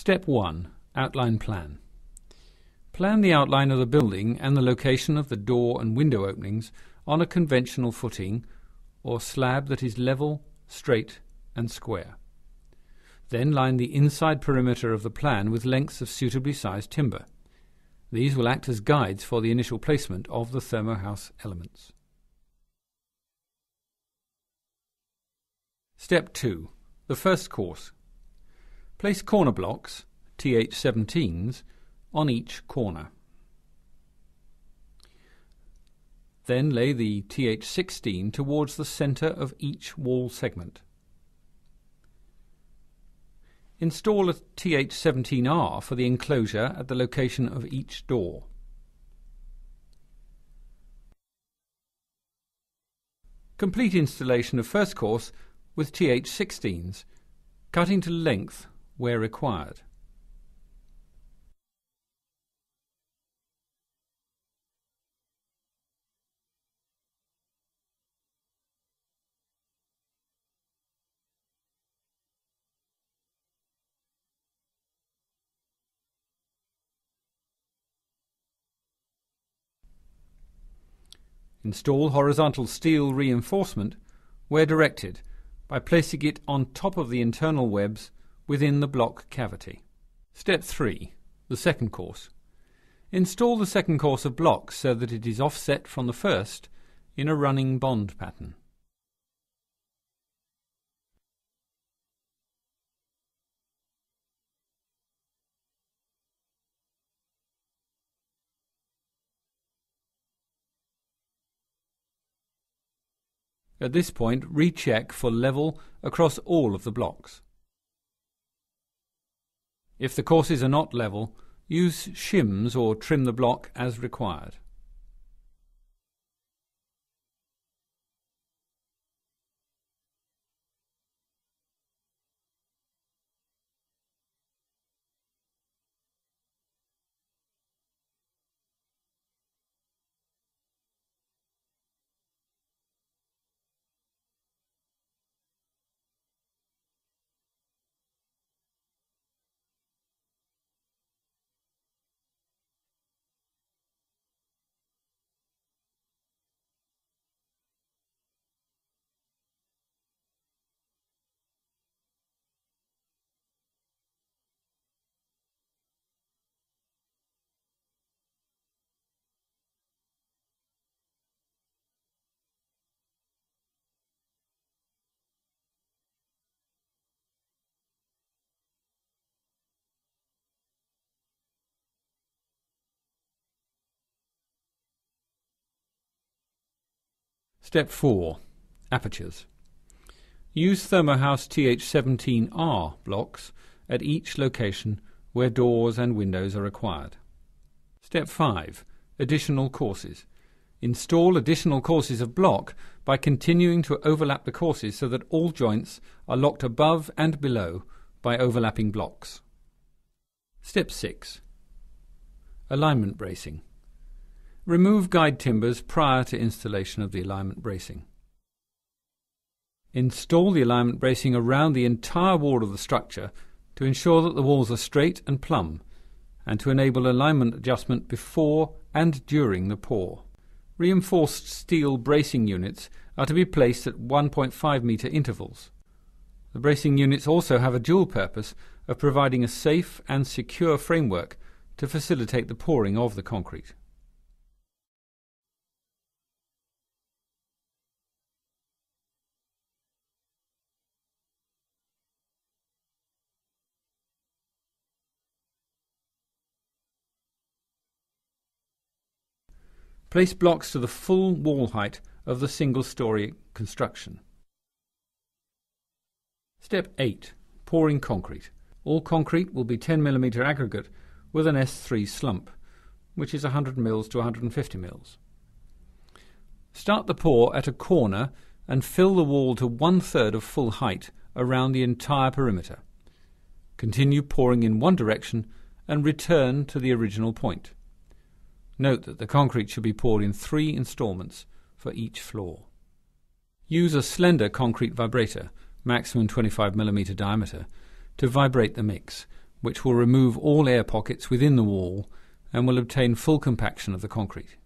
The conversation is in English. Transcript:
Step 1. Outline plan. Plan the outline of the building and the location of the door and window openings on a conventional footing or slab that is level, straight and square. Then line the inside perimeter of the plan with lengths of suitably sized timber. These will act as guides for the initial placement of the thermohouse elements. Step 2. The first course. Place corner blocks, TH17s, on each corner. Then lay the TH16 towards the centre of each wall segment. Install a TH17R for the enclosure at the location of each door. Complete installation of first course with TH16s, cutting to length where required. Install horizontal steel reinforcement where directed by placing it on top of the internal webs within the block cavity. Step 3. The second course. Install the second course of blocks so that it is offset from the first in a running bond pattern. At this point, recheck for level across all of the blocks. If the courses are not level, use shims or trim the block as required. Step 4. Apertures. Use Thermohouse TH17R blocks at each location where doors and windows are required. Step 5. Additional courses. Install additional courses of block by continuing to overlap the courses so that all joints are locked above and below by overlapping blocks. Step 6. Alignment bracing. Remove guide timbers prior to installation of the alignment bracing. Install the alignment bracing around the entire wall of the structure to ensure that the walls are straight and plumb and to enable alignment adjustment before and during the pour. Reinforced steel bracing units are to be placed at 1.5 metre intervals. The bracing units also have a dual purpose of providing a safe and secure framework to facilitate the pouring of the concrete. Place blocks to the full wall height of the single-story construction. Step 8. Pouring concrete. All concrete will be 10 mm aggregate with an S3 slump, which is 100 mils to 150 mils. Start the pour at a corner and fill the wall to one third of full height around the entire perimeter. Continue pouring in one direction and return to the original point. Note that the concrete should be poured in three instalments for each floor. Use a slender concrete vibrator, maximum 25 mm diameter, to vibrate the mix, which will remove all air pockets within the wall and will obtain full compaction of the concrete.